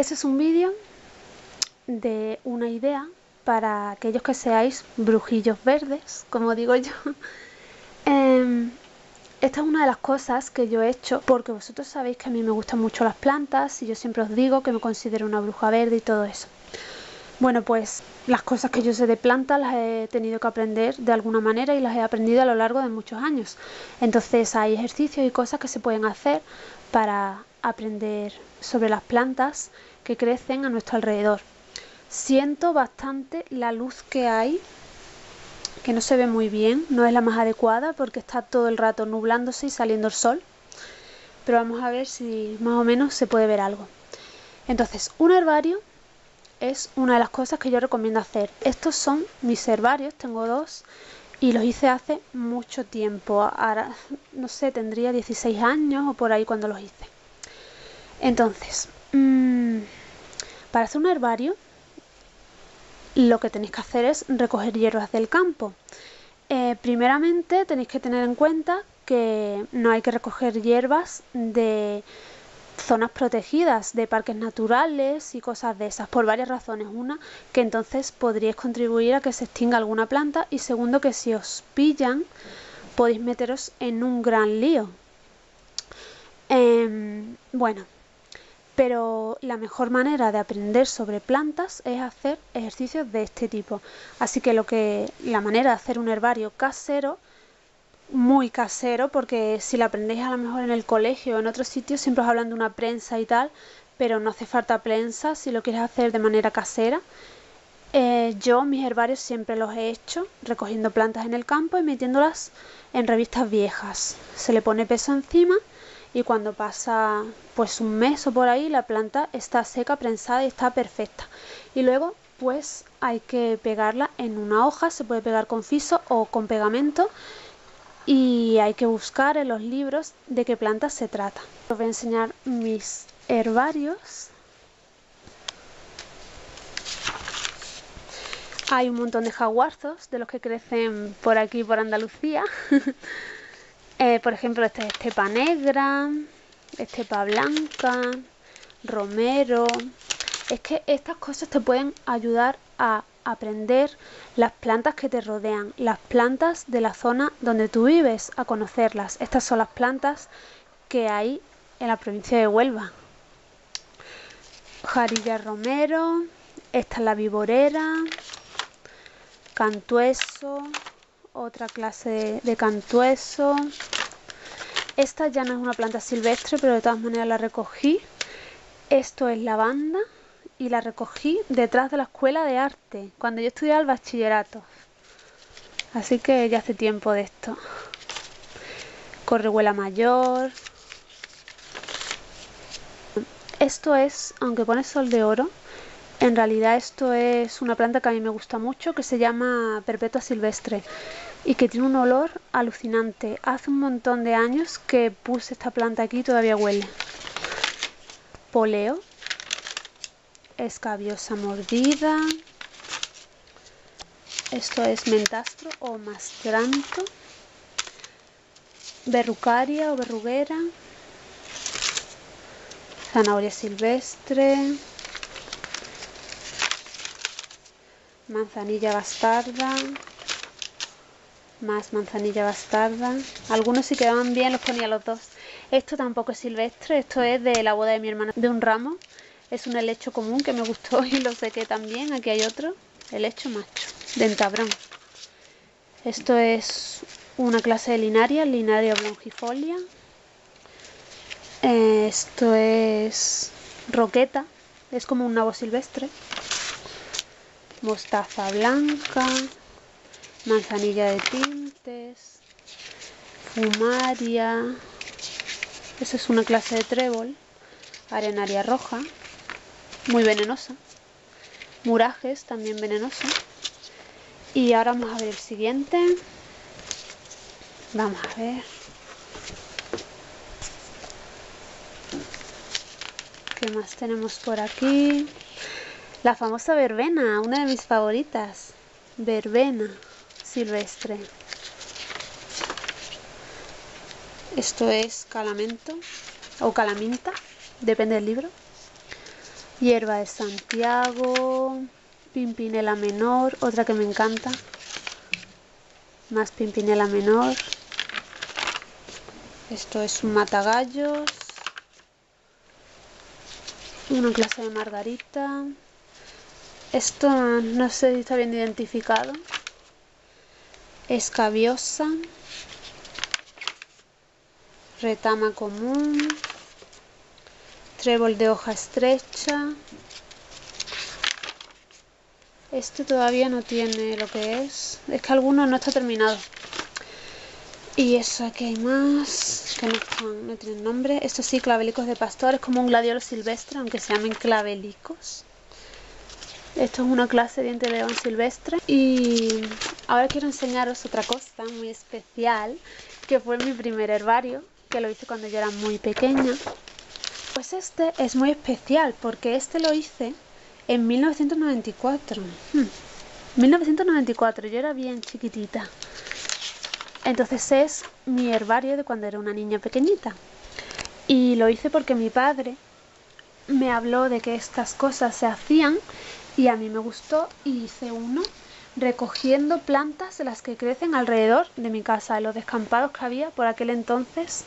Este es un vídeo de una idea para aquellos que seáis brujillos verdes, como digo yo. Em, esta es una de las cosas que yo he hecho porque vosotros sabéis que a mí me gustan mucho las plantas y yo siempre os digo que me considero una bruja verde y todo eso. Bueno, pues las cosas que yo sé de plantas las he tenido que aprender de alguna manera y las he aprendido a lo largo de muchos años. Entonces hay ejercicios y cosas que se pueden hacer para aprender sobre las plantas que crecen a nuestro alrededor. Siento bastante la luz que hay, que no se ve muy bien, no es la más adecuada porque está todo el rato nublándose y saliendo el sol. Pero vamos a ver si más o menos se puede ver algo. Entonces, un herbario es una de las cosas que yo recomiendo hacer. Estos son mis herbarios, tengo dos y los hice hace mucho tiempo. Ahora, no sé, tendría 16 años o por ahí cuando los hice. Entonces, mmm, para hacer un herbario, lo que tenéis que hacer es recoger hierbas del campo. Eh, primeramente tenéis que tener en cuenta que no hay que recoger hierbas de zonas protegidas de parques naturales y cosas de esas, por varias razones. Una, que entonces podríais contribuir a que se extinga alguna planta y segundo, que si os pillan podéis meteros en un gran lío. Em, bueno, pero la mejor manera de aprender sobre plantas es hacer ejercicios de este tipo. Así que lo que la manera de hacer un herbario casero muy casero porque si lo aprendéis a lo mejor en el colegio o en otros sitios siempre os hablan de una prensa y tal, pero no hace falta prensa si lo quieres hacer de manera casera. Eh, yo mis herbarios siempre los he hecho recogiendo plantas en el campo y metiéndolas en revistas viejas. Se le pone peso encima y cuando pasa pues un mes o por ahí la planta está seca, prensada y está perfecta. Y luego pues hay que pegarla en una hoja, se puede pegar con fiso o con pegamento y hay que buscar en los libros de qué plantas se trata. Os voy a enseñar mis herbarios. Hay un montón de jaguarzos de los que crecen por aquí, por Andalucía. Eh, por ejemplo, este es estepa negra, estepa blanca, romero. Es que estas cosas te pueden ayudar a aprender las plantas que te rodean, las plantas de la zona donde tú vives, a conocerlas. Estas son las plantas que hay en la provincia de Huelva. Jarilla romero, esta es la viborera, cantueso, otra clase de cantueso. Esta ya no es una planta silvestre, pero de todas maneras la recogí. Esto es lavanda y la recogí detrás de la escuela de arte, cuando yo estudiaba el bachillerato. Así que ya hace tiempo de esto. Correhuela mayor. Esto es, aunque pone sol de oro, en realidad esto es una planta que a mí me gusta mucho, que se llama perpetua silvestre y que tiene un olor alucinante. Hace un montón de años que puse esta planta aquí y todavía huele. Poleo, escabiosa mordida. Esto es mentastro o mastranto. Verrucaria o verruguera. Zanahoria silvestre. Manzanilla bastarda. Más manzanilla bastarda. Algunos si quedaban bien los ponía los dos. Esto tampoco es silvestre, esto es de la boda de mi hermana, de un ramo es un helecho común que me gustó y lo sé que también. Aquí hay otro, helecho macho, dentabrón. Esto es una clase de linaria, linaria brongifolia. Esto es roqueta, es como un nabo silvestre. Mostaza blanca, manzanilla de tintes, fumaria. Esa es una clase de trébol, arenaria roja muy venenosa. Murajes, también venenoso. Y ahora vamos a ver el siguiente. Vamos a ver. ¿Qué más tenemos por aquí? La famosa verbena, una de mis favoritas. Verbena silvestre. Esto es calamento o calaminta, depende del libro Hierba de Santiago, Pimpinela menor, otra que me encanta. Más Pimpinela menor. Esto es un matagallos. Una clase de margarita. Esto no sé si está bien identificado. Escabiosa. Retama común. Trébol de hoja estrecha. Este todavía no tiene lo que es. Es que alguno no está terminado. Y eso aquí hay más. Que no, no tienen nombre. Esto sí, clavelicos de pastor. Es como un gladiolo silvestre, aunque se llamen clavelicos. Esto es una clase de diente león silvestre. Y ahora quiero enseñaros otra cosa muy especial. Que fue mi primer herbario. Que lo hice cuando yo era muy pequeña. Pues este es muy especial porque este lo hice en 1994. 1994, hmm. yo era bien chiquitita. Entonces es mi herbario de cuando era una niña pequeñita. Y lo hice porque mi padre me habló de que estas cosas se hacían y a mí me gustó y hice uno recogiendo plantas de las que crecen alrededor de mi casa, en los descampados que había por aquel entonces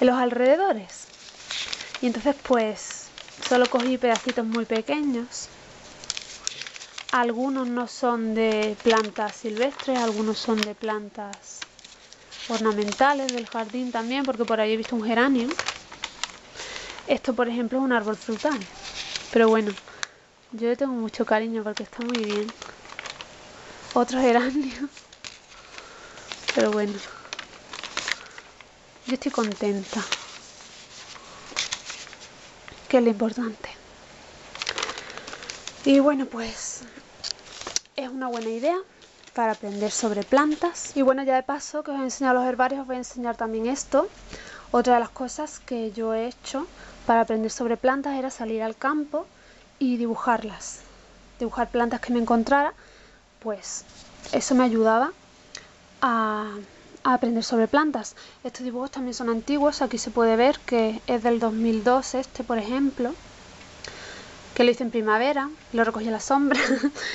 en los alrededores. Y entonces pues solo cogí pedacitos muy pequeños. Algunos no son de plantas silvestres, algunos son de plantas ornamentales del jardín también, porque por ahí he visto un geranio. Esto, por ejemplo, es un árbol frutal. Pero bueno, yo le tengo mucho cariño porque está muy bien. Otro geranio. Pero bueno, yo estoy contenta que es lo importante. Y bueno, pues es una buena idea para aprender sobre plantas. Y bueno, ya de paso que os he enseñado los herbarios, os voy a enseñar también esto. Otra de las cosas que yo he hecho para aprender sobre plantas era salir al campo y dibujarlas. Dibujar plantas que me encontrara, pues eso me ayudaba a a aprender sobre plantas. Estos dibujos también son antiguos, aquí se puede ver que es del 2002 este, por ejemplo, que lo hice en primavera, lo recogí en la sombra,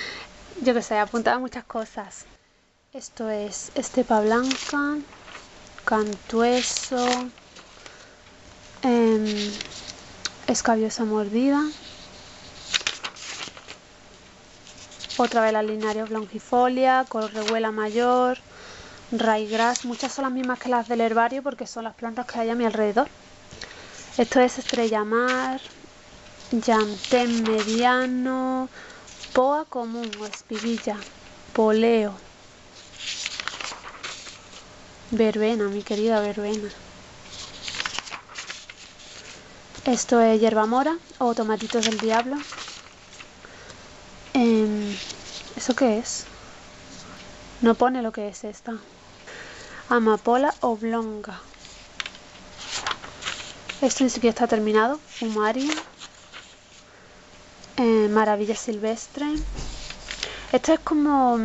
yo que sé, apuntaba muchas cosas. Esto es estepa blanca, cantueso, eh, escabiosa mordida, otra vez la linaria longifolia, revuela mayor, Raigras, muchas son las mismas que las del herbario porque son las plantas que hay a mi alrededor. Esto es estrella mar, llantén mediano, poa común o espiguilla, poleo, verbena, mi querida verbena. Esto es hierba mora o tomatitos del diablo. ¿Eso qué es? No pone lo que es esta amapola oblonga. Esto ni siquiera está terminado. Fumaria. Eh, maravilla silvestre. Esto es como...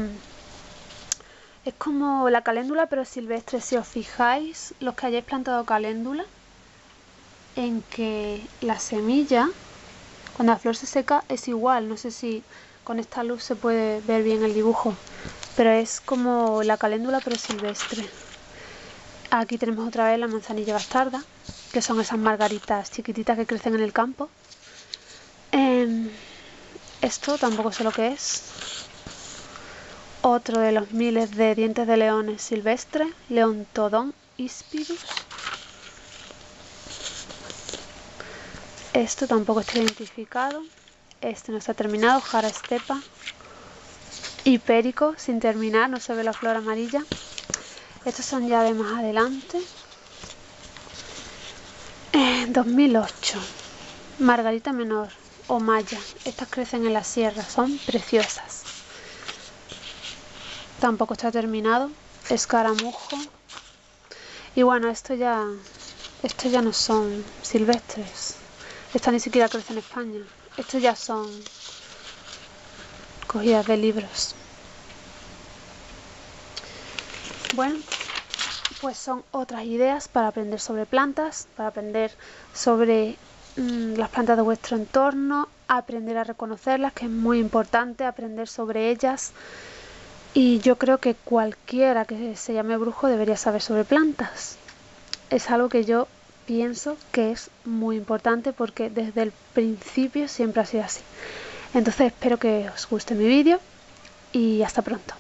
Es como la caléndula pero silvestre. Si os fijáis, los que hayáis plantado caléndula, en que la semilla, cuando la flor se seca, es igual. No sé si con esta luz se puede ver bien el dibujo. Pero es como la caléndula pero silvestre. Aquí tenemos otra vez la manzanilla bastarda, que son esas margaritas chiquititas que crecen en el campo. Em, esto tampoco sé lo que es. Otro de los miles de dientes de leones silvestres, Leontodon ispidus. Esto tampoco está identificado. Este no está terminado, jara estepa. Hipérico, sin terminar, no se ve la flor amarilla. Estos son ya de más adelante. 2008. Margarita menor o maya. Estas crecen en la sierra. Son preciosas. Tampoco está terminado. Escaramujo. Y bueno, esto ya, estos ya no son silvestres. Esta ni siquiera crece en España. Estos ya son cogidas de libros. Bueno, pues son otras ideas para aprender sobre plantas, para aprender sobre mm, las plantas de vuestro entorno aprender a reconocerlas, que es muy importante aprender sobre ellas. Y yo creo que cualquiera que se llame brujo debería saber sobre plantas. Es algo que yo pienso que es muy importante porque desde el principio siempre ha sido así. Entonces espero que os guste mi vídeo y hasta pronto.